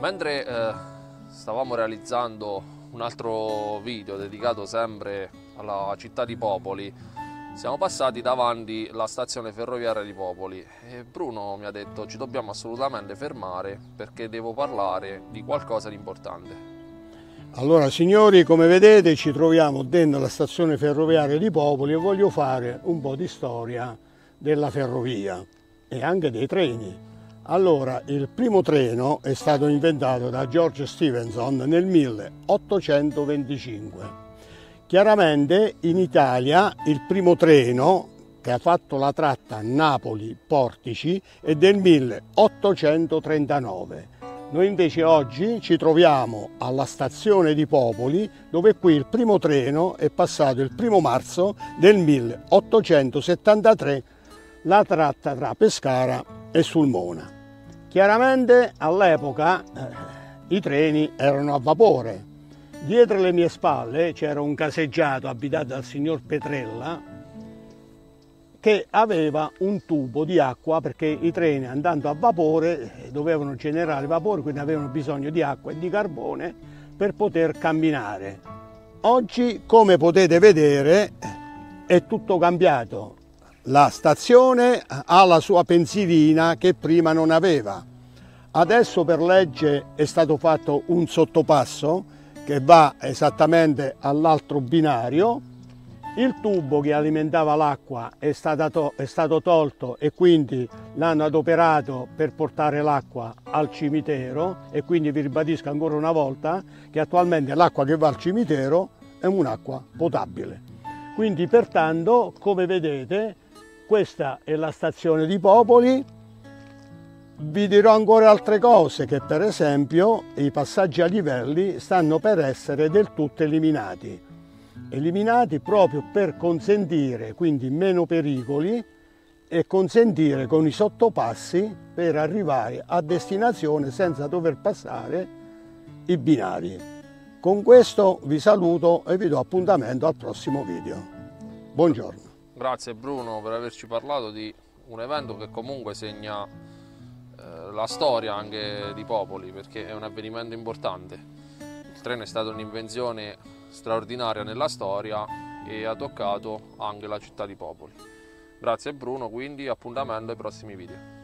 mentre eh, stavamo realizzando un altro video dedicato sempre alla città di Popoli, siamo passati davanti alla stazione ferroviaria di Popoli e Bruno mi ha detto ci dobbiamo assolutamente fermare perché devo parlare di qualcosa di importante. Allora signori, come vedete ci troviamo dentro la stazione ferroviaria di Popoli e voglio fare un po' di storia della ferrovia e anche dei treni. Allora, il primo treno è stato inventato da George Stephenson nel 1825. Chiaramente in Italia il primo treno che ha fatto la tratta Napoli-Portici è del 1839 noi invece oggi ci troviamo alla stazione di Popoli dove qui il primo treno è passato il primo marzo del 1873 la tratta tra Pescara e Sulmona. Chiaramente all'epoca eh, i treni erano a vapore. Dietro le mie spalle c'era un caseggiato abitato dal signor Petrella che aveva un tubo di acqua perché i treni andando a vapore eh, dovevano generare vapore, quindi avevano bisogno di acqua e di carbone per poter camminare. Oggi, come potete vedere, è tutto cambiato. La stazione ha la sua pensilina che prima non aveva. Adesso per legge è stato fatto un sottopasso che va esattamente all'altro binario il tubo che alimentava l'acqua è, è, stato tolto e quindi l'hanno adoperato per portare l'acqua al cimitero e quindi vi ribadisco ancora una volta che attualmente l'acqua che va al cimitero è un'acqua potabile. Quindi pertanto, come vedete, questa è la stazione di Popoli. Vi dirò ancora altre cose che per esempio i passaggi a livelli stanno per essere del tutto eliminati eliminati proprio per consentire quindi meno pericoli e consentire con i sottopassi per arrivare a destinazione senza dover passare i binari. Con questo vi saluto e vi do appuntamento al prossimo video. Buongiorno. Grazie Bruno per averci parlato di un evento che comunque segna eh, la storia anche di Popoli perché è un avvenimento importante. Il treno è stata un'invenzione straordinaria nella storia e ha toccato anche la città di Popoli. Grazie Bruno, quindi appuntamento ai prossimi video.